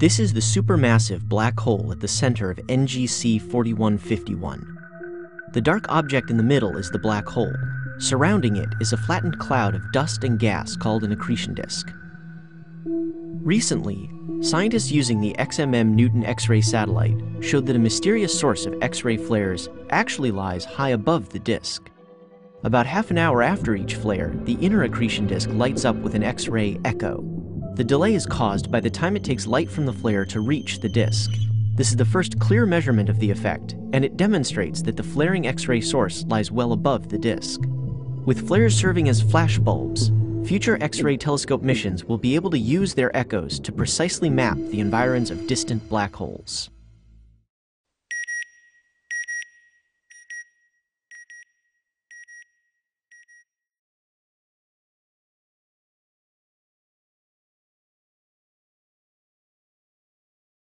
This is the supermassive black hole at the center of NGC 4151. The dark object in the middle is the black hole. Surrounding it is a flattened cloud of dust and gas called an accretion disk. Recently, scientists using the XMM Newton X-ray satellite showed that a mysterious source of X-ray flares actually lies high above the disk. About half an hour after each flare, the inner accretion disk lights up with an X-ray echo. The delay is caused by the time it takes light from the flare to reach the disk. This is the first clear measurement of the effect, and it demonstrates that the flaring X-ray source lies well above the disk. With flares serving as flash bulbs, future X-ray telescope missions will be able to use their echoes to precisely map the environs of distant black holes.